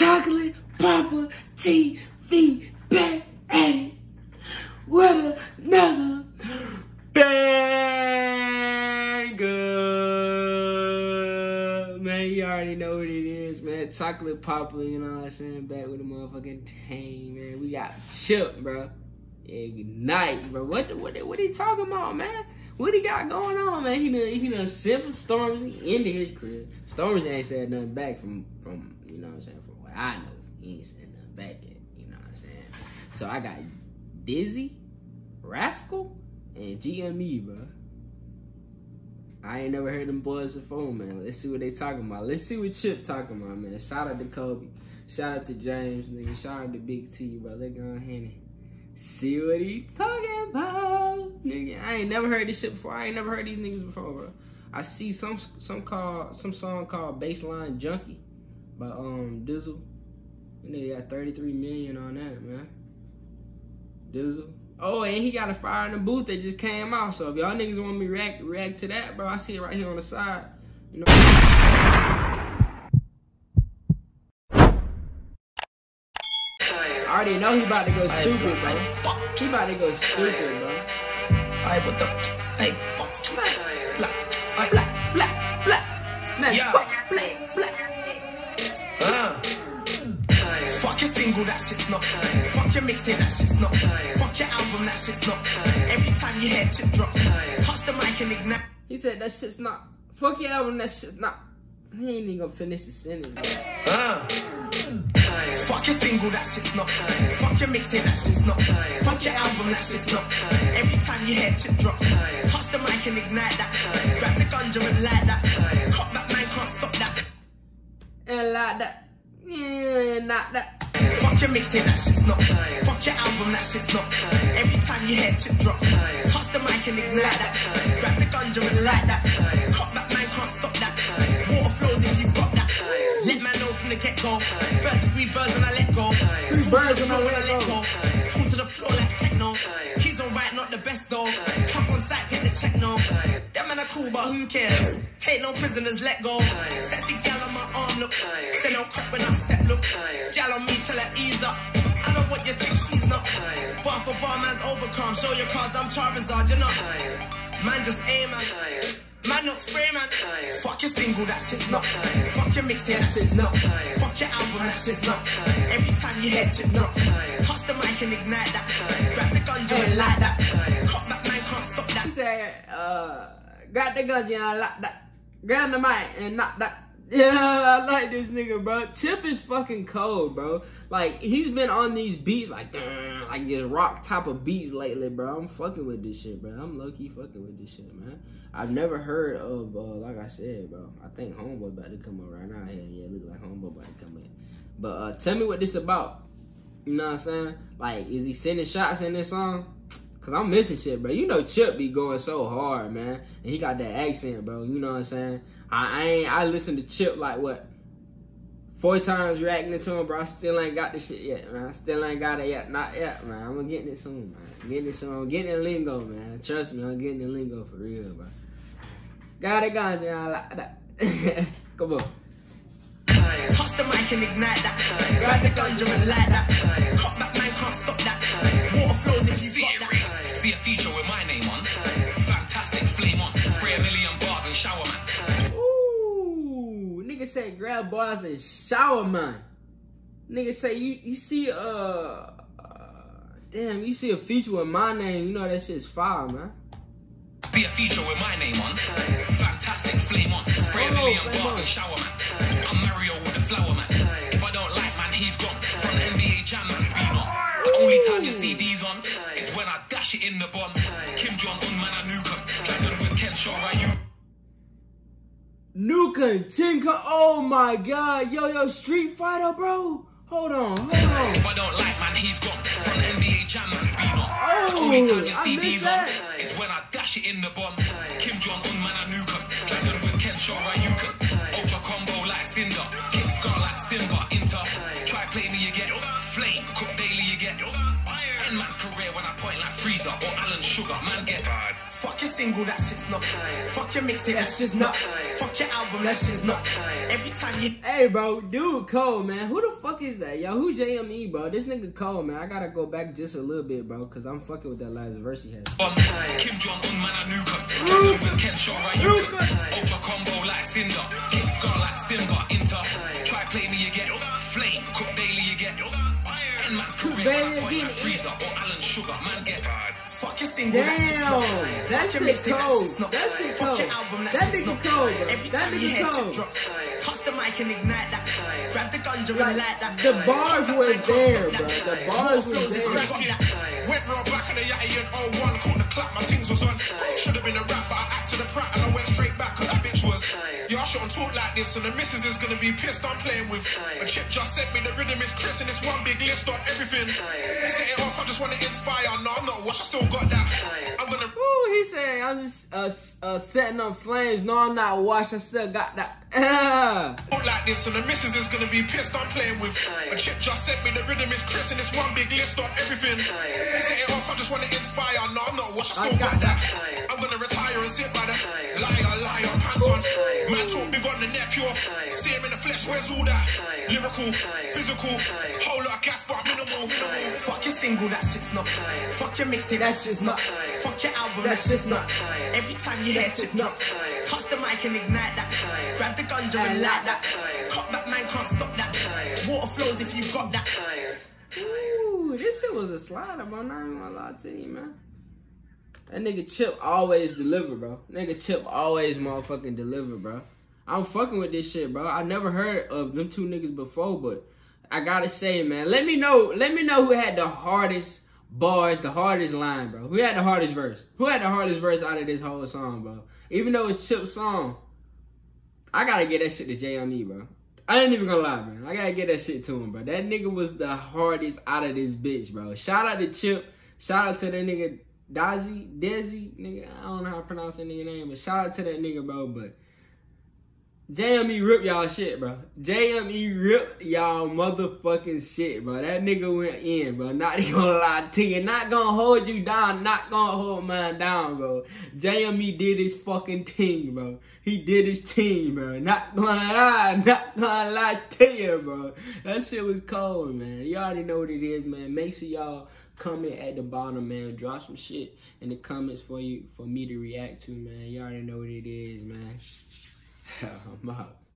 Chocolate Papa TV back with another banger. Man, you already know what it is, man. Chocolate Papa, you know what I'm saying? Back with a motherfucking team, man. We got Chip, bro. Night, bro. What what what he talking about, man? What he got going on, man? He done he done sent Stormzy into his crib. Stormzy ain't said nothing back from from you know what I'm saying from what I know. He ain't said nothing back yet. You know what I'm saying? So I got Dizzee, Rascal, and JME, bro. I ain't never heard them boys before, man. Let's see what they talking about. Let's see what Chip talking about, man. Shout out to Kobe. Shout out to James, nigga. Shout out to Big T, bro. They go ahead and see what he talking about, nigga. I ain't never heard this shit before. I ain't never heard these niggas before, bro. I see some some call some song called Bassline Junkie by um Dizzle. And they got 33 million on that, man. Dizzle. Oh, and he got a fire in the booth that just came out. So if y'all niggas want me react react to that, bro, I see it right here on the side. You know. I already know he about to go stupid, bro. Fuck. He about to go stupid, bro. I put the hey fuck blah, blah, blah, blah. Man, Yeah. fuck, blah, blah. uh. Fuck your single, that shit's not. Fuck your mixtape, that shit's not. Fuck your album, that shit's not. Every time you hear chip drop, touch the mic and ignite. He said that shit's not. Fuck your album, that shit's not. He ain't even gonna finish the sentence, bro. Uh. Fuck your single, that shit's not. Fuck your mixtape, that shit's not. Fuck your album, that shit's not. Every time you hear chip drop, touch the mic and ignite that. Grab the ganja and light that. Cop that man can't stop that. And like that. Yeah, not that. Fuck your mixtape, that shit's not. Fuck your album, that shit's not. Every time you hear chip drop, touch the mic and ignite that. Grab the ganja and light that. Cop that man can't stop that. Water flows if you got that. Let man know from the get go. 33 birds when I let go. Three birds when I let go. Pull to the floor like techno. He's alright, not the best though. Trump on site, get the check no. Them men are cool, but who cares? Take no prisoners, let go. Sexy gal on my arm, look. Say no crap when I step, look. Gal on me, tell her ease up. I don't want your chick, she's not. Bar for bar, man's overcome. Show your cards, I'm Charizard, you're not. Man, just aim, man. Man, not spray, man. Fuck your single, that shit's not. Fuck your mixtape, that shit's not. Fuck your album, that shit's not. Every time you hear chip drop, touch the mic and ignite that. Grab the ganja and light that. Cop that man can't stop that. He said, uh, got the gun, yeah, like that. Grab the mic and knock that. Yeah, I like this nigga, bro. Chip is fucking cold, bro. Like, he's been on these beats, like, like this rock type of beats lately, bro. I'm fucking with this shit, bro. I'm low key fucking with this shit, man. I've never heard of, uh, like I said, bro. I think Homeboy about to come up right now. Yeah, yeah, look like Homeboy about to come in. But uh, tell me what this about. You know what I'm saying? Like, is he sending shots in this song? Cause I'm missing shit, bro. You know Chip be going so hard, man. And he got that accent, bro. You know what I'm saying? I, I ain't I listened to Chip like what? Four times reacting to him, bro. I still ain't got the shit yet, man. I still ain't got it yet. Not yet, man. I'm gonna get it soon, man. I'm getting it soon. I'm getting the lingo, man. Trust me, I'm getting the lingo for real, bro. Got it, ganja, I like that. Come on. The mic and ignite that. Grab the and light that. Cop that man can't stop that. Water flows if you got that. Be a feature with my name on. Fantastic flame on. Spray a million bars and shower man. Ooh, nigga say grab bars and shower man. Nigga say you you see uh, uh damn you see a feature with my name, you know that shit's fire, man. Be a feature with my name on. Fantastic flame on. Spray a Oh, million flame bars on. and shower man. I'm Mario with the flower man. If I don't like man, he's gone. From the NBA jam man, been on. The only time you see these on is when I dash it in the bomb. Kim Jong Un man, I nuke 'em. Dragon with Ken Shaw, Ryu. Nuka Tinka, oh my god, yo yo Street Fighter, bro. Hold on, hold on. If I don't like man, he's gone. From the NBA jam man, been on. Oh, the only time you I see these that. on is when I dash it in the bomb. Kim Jong Un man, I nuke 'em. Dragon with Ken Shaw, Ryuken. Ultra career when I point like Frieza or Alan Sugar. Man get Fuck your single, that shit's not. Fuck your mixtape, that shit's not. Fuck your album, that shit's not. Every time you Hey, bro, dude, cold, man. Who the fuck is that? Yo, who JME, bro? This nigga cold, man. I gotta go back just a little bit, bro, because I'm fucking with that last verse he has. Bun. Kim Jong Un, man, I nuke 'em. Traveling with Ken Shaw, right? You can. Ultra combo like Cinder. King Scar like Simba. Inter. Try play me, you get flame. Cook daily, you get. And man's career, Baby, like again. Frieza or Alan Sugar, man, get. Fuck your single, that shit's not. Damn, that Fuck your shit mixtape, that cold. shit's not. That shit Fuck your cold. album, that, That shit's nigga not. cold, bro. Every That time you nigga hear cold. tip drop, touch the mic and ignite that. Grab the ganja and light that. The bars Fuck were that, there, can't bro. stop The that. bars More were flows if you there. got that. Went round back in the Yachty and 01, caught the clap, my things was on. Should have been a rap, but I acted a prat and I this, and the missus is gonna be pissed I'm playing with. A chick just sent me the rhythm is Chris, and it's one big list of everything. Set it off, I just wanna inspire. No, I'm not wash, I still got that. I'm gonna. Ooh, he said, I'm just uh, uh, setting up flames. No, I'm not washed. I still got that. Like this, and the missus is gonna be pissed I'm playing with. A chick just sent me the rhythm is Chris, and it's one big list of everything. Set it off, I just wanna inspire. No, I'm not wash, I still I got got that. Lyrical, physical, whole lot of gas, but minimal. Fuck your single, that shit's not. Fuck your mixtape, that shit's not. Fuck your album, that shit's not. Every time you hear tip drop, touch the mic and ignite that. Grab the ganja and light that. Cut back, man, can't stop that. Water flows if you got that. Ooh, this shit was a slider, bro. Not even gonna lie to you, man. That nigga Chip always deliver, bro. Nigga Chip always motherfucking deliver, bro. I'm fucking with this shit, bro. I never heard of them two niggas before, but I gotta say, man, let me know, let me know who had the hardest bars, the hardest line, bro. Who had the hardest verse? Who had the hardest verse out of this whole song, bro? Even though it's Chip's song, I gotta get that shit to JME, bro. I ain't even gonna lie, man. I gotta get that shit to him, bro. That nigga was the hardest out of this bitch, bro. Shout out to Chip. Shout out to that nigga Dazi, Desi, nigga. I don't know how to pronounce that nigga name, but shout out to that nigga, bro. But JME rip y'all shit, bro. JME rip y'all motherfucking shit, bro. That nigga went in, bro. Not even gonna lie to you. Not gonna hold you down. Not gonna hold mine down, bro. JME did his fucking thing, bro. He did his thing, bro. Not gonna lie. Not gonna lie to you, bro. That shit was cold, man. You all already know what it is, man. Make sure y'all comment at the bottom, man. Drop some shit in the comments for you for me to react to, man. You all already know what it is, man. I'm out.